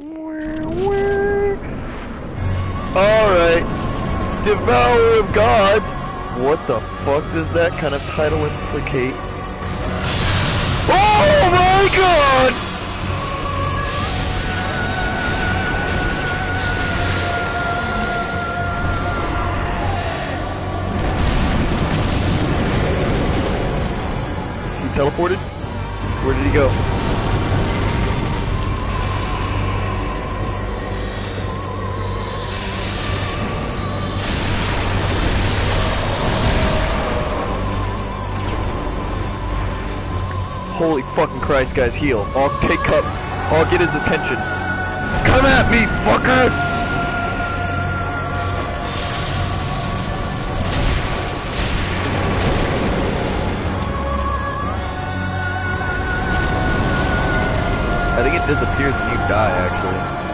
Alright. Devourer of Gods. What the fuck does that kind of title implicate? Oh my god! He teleported? Where did he go? Holy fucking Christ, guys, heal. I'll take cup. I'll get his attention. Come at me, fucker! I think it disappears when you die, actually.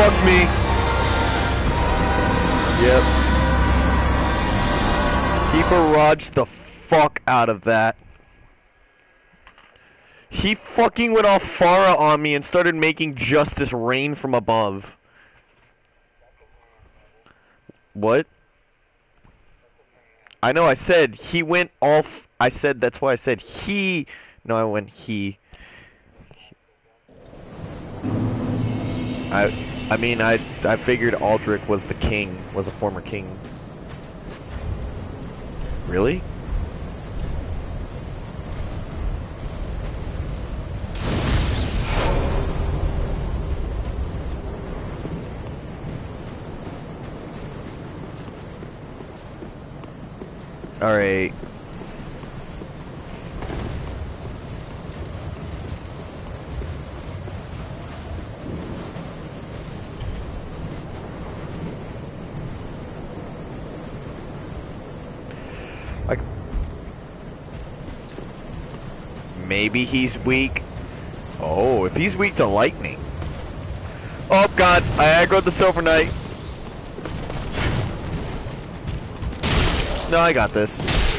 Fuck me. Yep. He barraged the fuck out of that. He fucking went off Farah on me and started making justice rain from above. What? I know I said he went off. I said that's why I said he. No, I went he. I I mean I I figured Aldrich was the king, was a former king. Really? All maybe he's weak. Oh, if he's weak to lightning. Oh god, I aggroed the Silver Knight. No, I got this.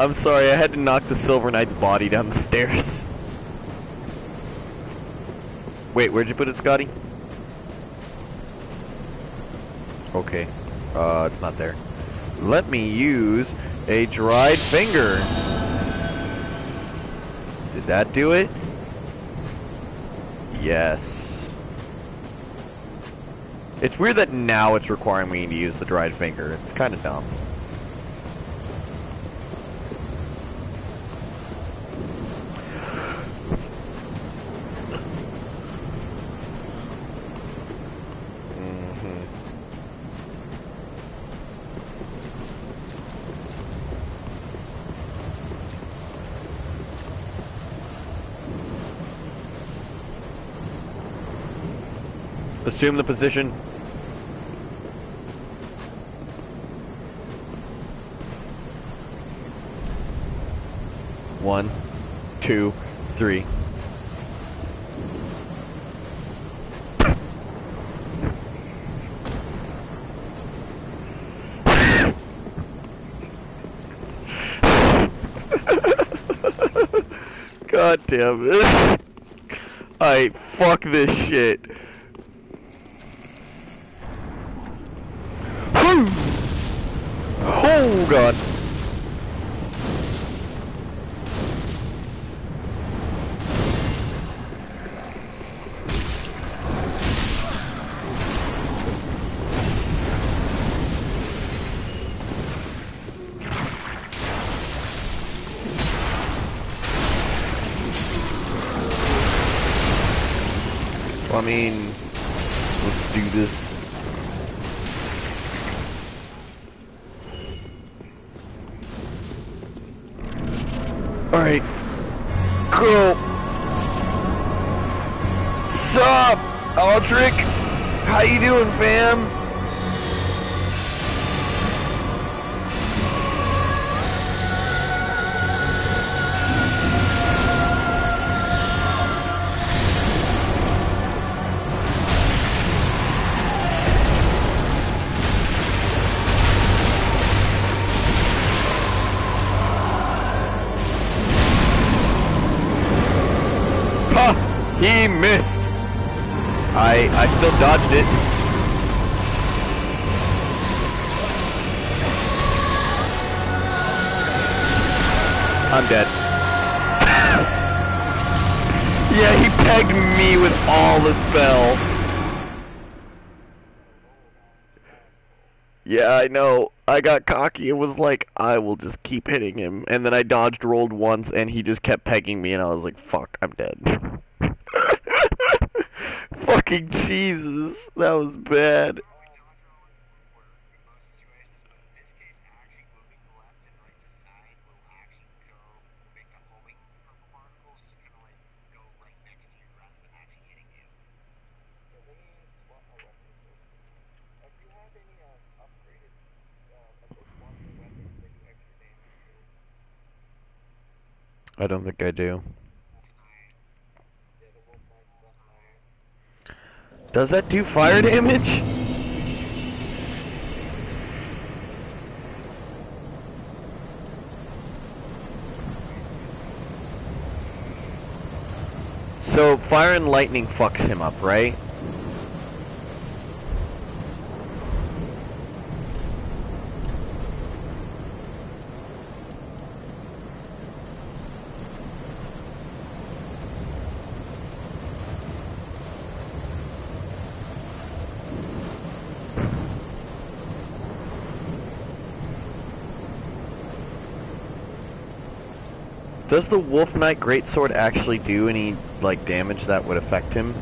I'm sorry, I had to knock the Silver Knight's body down the stairs. Wait, where'd you put it, Scotty? Okay. Uh, it's not there. Let me use a dried finger. Did that do it? Yes. It's weird that now it's requiring me to use the dried finger. It's kind of dumb. Assume the position. One, two, three. God damn it. I fuck this shit. Oh god. Alright. Go! Sup, Aldrich? How you doing, fam? Missed! I I still dodged it. I'm dead. yeah, he pegged me with all the spell. Yeah, I know. I got cocky. It was like, I will just keep hitting him. And then I dodged, rolled once, and he just kept pegging me, and I was like, fuck, I'm dead. Fucking Jesus. That was bad. I don't think I do. Does that do fire damage? So fire and lightning fucks him up, right? Does the Wolf Knight Greatsword actually do any, like, damage that would affect him?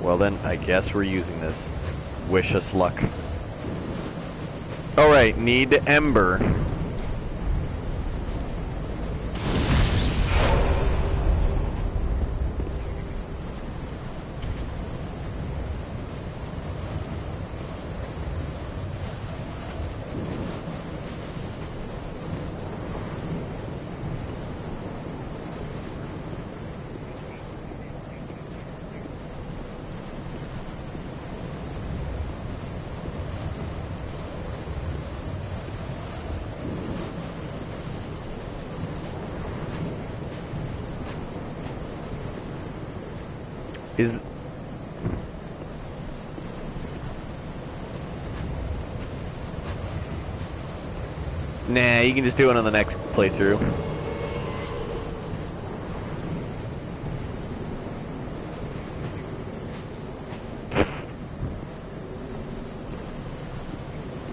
Well then, I guess we're using this. Wish us luck. Alright, need Ember. Is Nah, you can just do it on the next playthrough.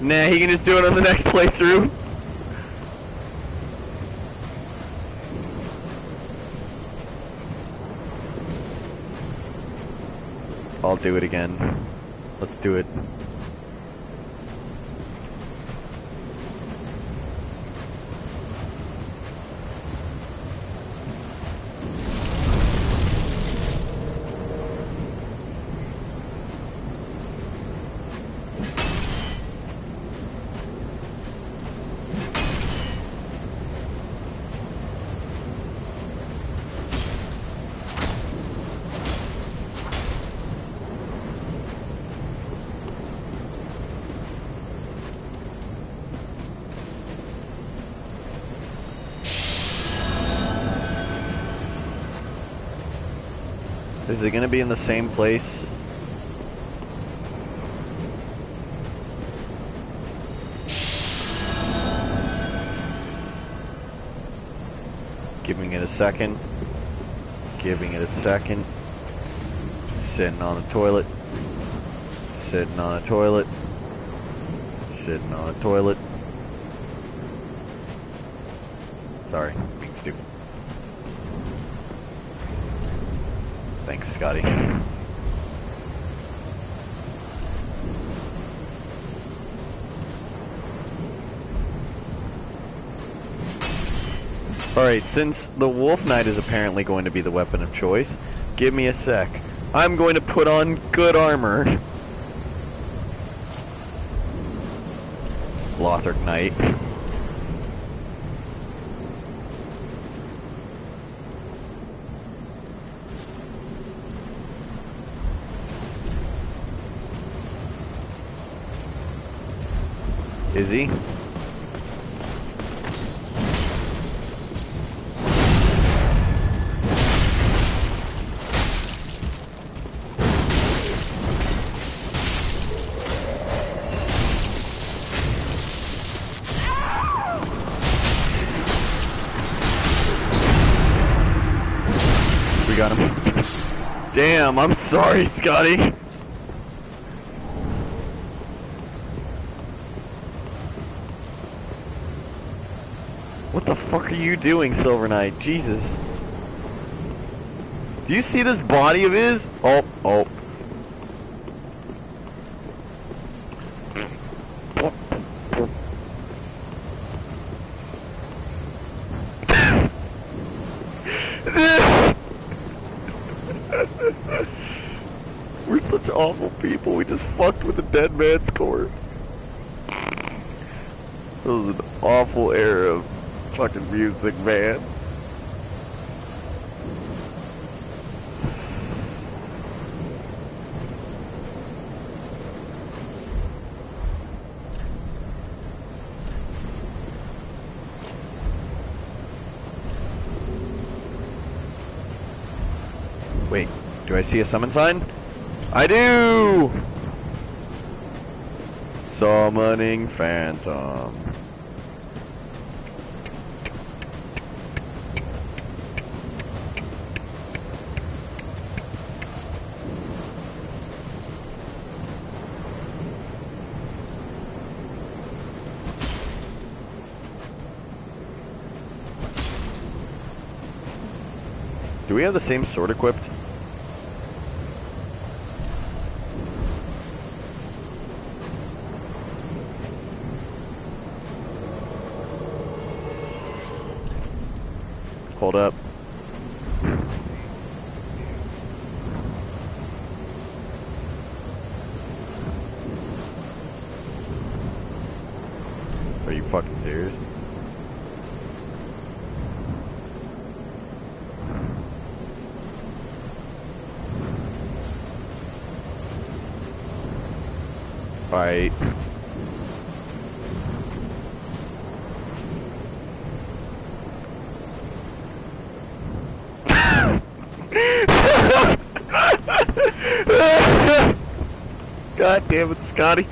Nah, he can just do it on the next playthrough. I'll do it again. Let's do it. Is it gonna be in the same place? Giving it a second. Giving it a second. Sitting on a toilet. Sitting on a toilet. Sitting on a toilet. Sorry, being stupid. Thanks, Scotty. Alright, since the Wolf Knight is apparently going to be the weapon of choice, give me a sec. I'm going to put on good armor. Lothric Knight. Is he? We got him. Damn, I'm sorry, Scotty. What the fuck are you doing, Silver Knight? Jesus. Do you see this body of his? Oh, oh. We're such awful people. We just fucked with a dead man's corpse. That was an awful era of fucking music, man. Wait, do I see a summon sign? I do! Summoning Phantom. Do we have the same sword equipped? Hold up. Are you fucking serious? Alright. God damn it, Scotty.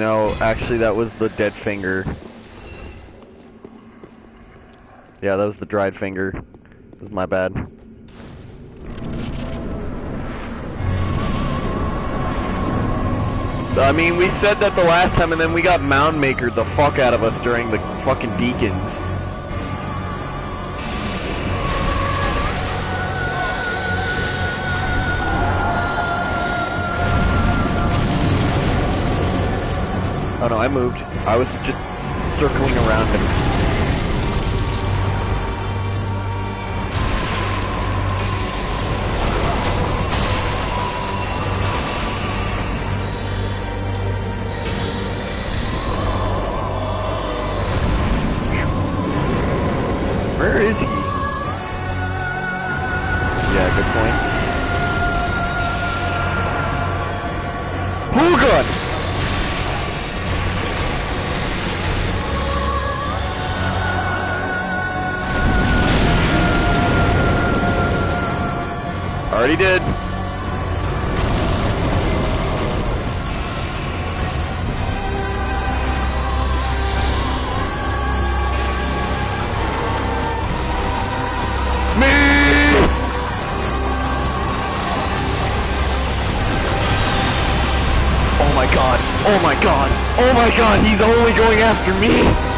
No, actually that was the dead finger. Yeah, that was the dried finger. That was my bad. I mean, we said that the last time, and then we got Mound Maker the fuck out of us during the fucking Deacons. No, I moved. I was just circling around him. Already did. Oh my god. Oh my god. Oh my god, he's only going after me.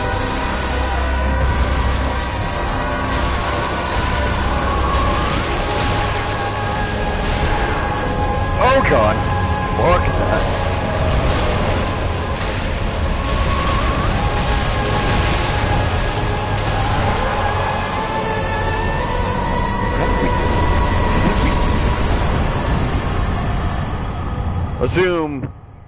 Oh god. Fuck that. Assume